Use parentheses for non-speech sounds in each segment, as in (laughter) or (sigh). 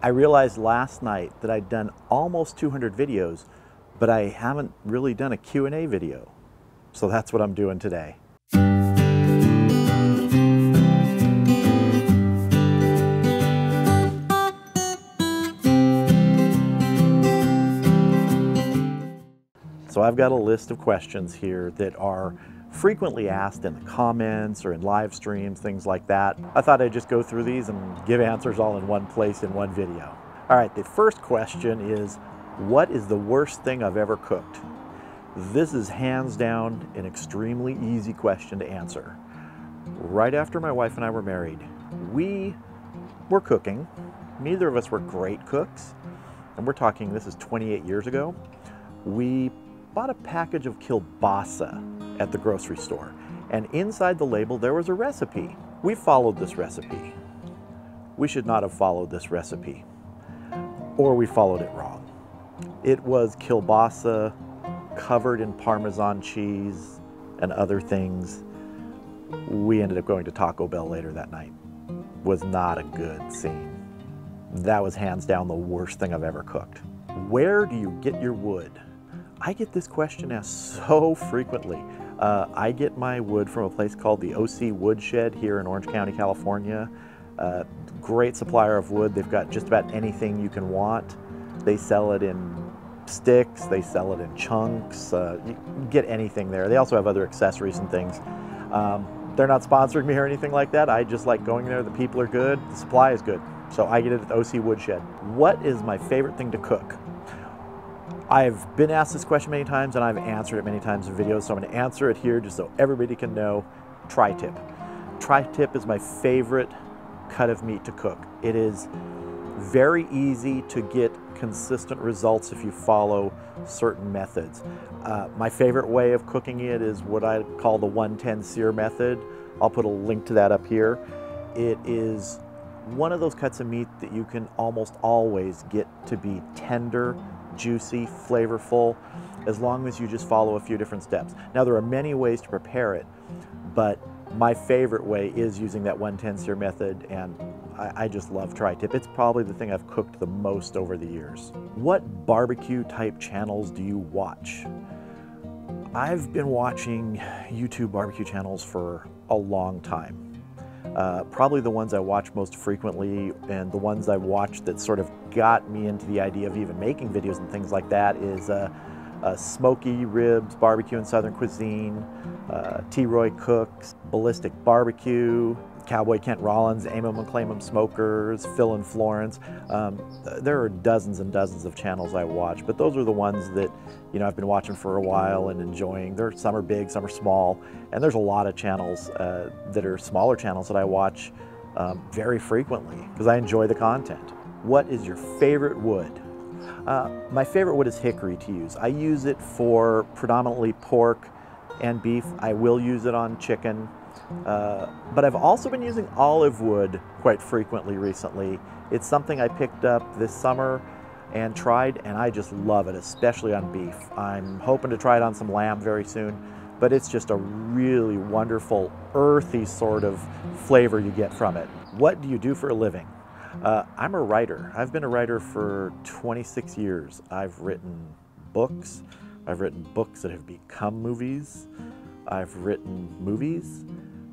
I realized last night that I'd done almost 200 videos, but I haven't really done a Q&A video. So that's what I'm doing today. So I've got a list of questions here that are frequently asked in the comments or in live streams, things like that. I thought I'd just go through these and give answers all in one place in one video. All right, the first question is, what is the worst thing I've ever cooked? This is hands down an extremely easy question to answer. Right after my wife and I were married, we were cooking. Neither of us were great cooks. And we're talking, this is 28 years ago. We bought a package of kielbasa at the grocery store. And inside the label, there was a recipe. We followed this recipe. We should not have followed this recipe, or we followed it wrong. It was kielbasa covered in Parmesan cheese and other things. We ended up going to Taco Bell later that night. Was not a good scene. That was hands down the worst thing I've ever cooked. Where do you get your wood? I get this question asked so frequently. Uh, I get my wood from a place called the OC Woodshed here in Orange County, California. Uh, great supplier of wood. They've got just about anything you can want. They sell it in sticks, they sell it in chunks. Uh, you get anything there. They also have other accessories and things. Um, they're not sponsoring me or anything like that. I just like going there. The people are good, the supply is good. So I get it at the OC Woodshed. What is my favorite thing to cook? I've been asked this question many times and I've answered it many times in videos, so I'm going to answer it here just so everybody can know. Tri-tip. Tri-tip is my favorite cut of meat to cook. It is very easy to get consistent results if you follow certain methods. Uh, my favorite way of cooking it is what I call the 110 sear method. I'll put a link to that up here. It is one of those cuts of meat that you can almost always get to be tender juicy, flavorful, as long as you just follow a few different steps. Now there are many ways to prepare it, but my favorite way is using that 110 sear method and I, I just love tri-tip. It's probably the thing I've cooked the most over the years. What barbecue type channels do you watch? I've been watching YouTube barbecue channels for a long time. Uh, probably the ones I watch most frequently and the ones I watch that sort of got me into the idea of even making videos and things like that is uh, uh, Smoky Ribs Barbecue and Southern Cuisine, uh, T. Roy Cooks, Ballistic Barbecue, Cowboy Kent Rollins, Aim 'em and Claim 'em Smokers, Phil and Florence. Um, there are dozens and dozens of channels I watch, but those are the ones that you know I've been watching for a while and enjoying. There, some are big, some are small, and there's a lot of channels uh, that are smaller channels that I watch um, very frequently because I enjoy the content. What is your favorite wood? Uh, my favorite wood is hickory to use. I use it for predominantly pork and beef. I will use it on chicken. Uh, but I've also been using olive wood quite frequently recently. It's something I picked up this summer and tried, and I just love it, especially on beef. I'm hoping to try it on some lamb very soon, but it's just a really wonderful, earthy sort of flavor you get from it. What do you do for a living? Uh, I'm a writer. I've been a writer for 26 years. I've written books. I've written books that have become movies. I've written movies.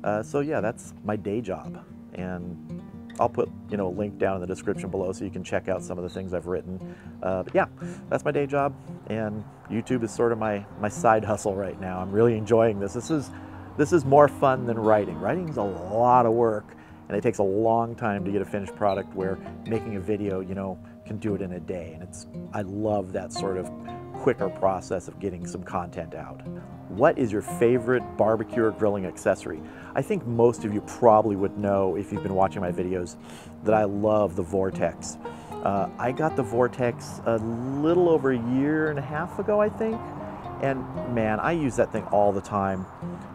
Uh, so yeah, that's my day job. And I'll put you know a link down in the description below so you can check out some of the things I've written. Uh, but yeah, that's my day job, and YouTube is sort of my my side hustle right now. I'm really enjoying this. This is this is more fun than writing. Writing is a lot of work, and it takes a long time to get a finished product. Where making a video, you know, can do it in a day, and it's I love that sort of quicker process of getting some content out. What is your favorite barbecue or grilling accessory? I think most of you probably would know if you've been watching my videos that I love the Vortex. Uh, I got the Vortex a little over a year and a half ago, I think. And man, I use that thing all the time.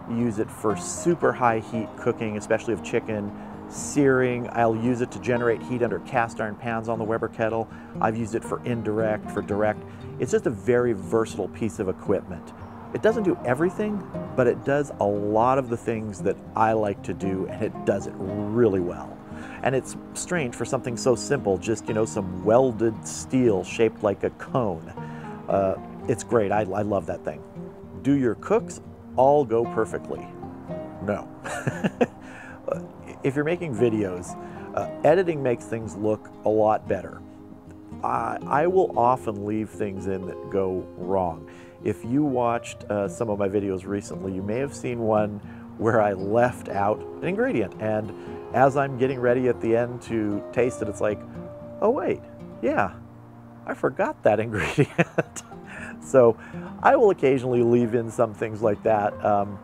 Use it for super high heat cooking, especially of chicken, searing. I'll use it to generate heat under cast iron pans on the Weber kettle. I've used it for indirect, for direct. It's just a very versatile piece of equipment. It doesn't do everything, but it does a lot of the things that I like to do and it does it really well. And it's strange for something so simple, just, you know, some welded steel shaped like a cone. Uh, it's great. I, I love that thing. Do your cooks all go perfectly? No. (laughs) if you're making videos, uh, editing makes things look a lot better. I, I, will often leave things in that go wrong. If you watched uh, some of my videos recently, you may have seen one where I left out an ingredient. And as I'm getting ready at the end to taste it, it's like, oh, wait, yeah, I forgot that (laughs) ingredient. so I will occasionally leave in some things like that. Um,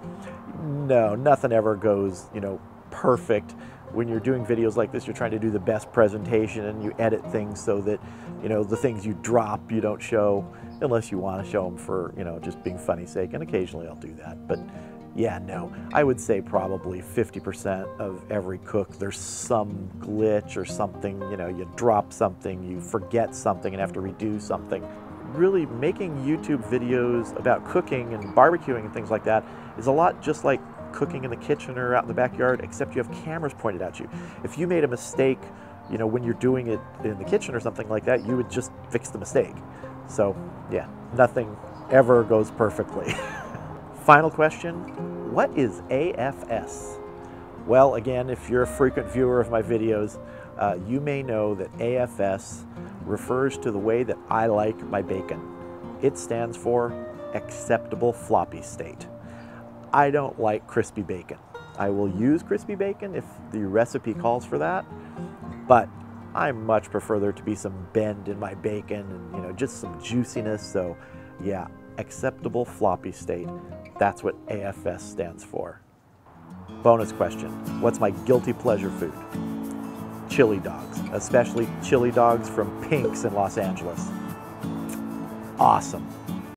no, nothing ever goes, you know, perfect. When you're doing videos like this, you're trying to do the best presentation and you edit things so that, you know, the things you drop you don't show unless you want to show them for, you know, just being funny sake. And occasionally I'll do that. But yeah, no, I would say probably 50% of every cook, there's some glitch or something, you know, you drop something, you forget something and have to redo something. Really making YouTube videos about cooking and barbecuing and things like that is a lot just like cooking in the kitchen or out in the backyard, except you have cameras pointed at you. If you made a mistake, you know, when you're doing it in the kitchen or something like that, you would just fix the mistake. So yeah, nothing ever goes perfectly. (laughs) Final question, what is AFS? Well, again, if you're a frequent viewer of my videos, uh, you may know that AFS refers to the way that I like my bacon. It stands for acceptable floppy state. I don't like crispy bacon. I will use crispy bacon if the recipe calls for that, but I much prefer there to be some bend in my bacon and you know just some juiciness. So yeah, acceptable floppy state. That's what AFS stands for. Bonus question, what's my guilty pleasure food? Chili dogs, especially chili dogs from Pink's in Los Angeles. Awesome.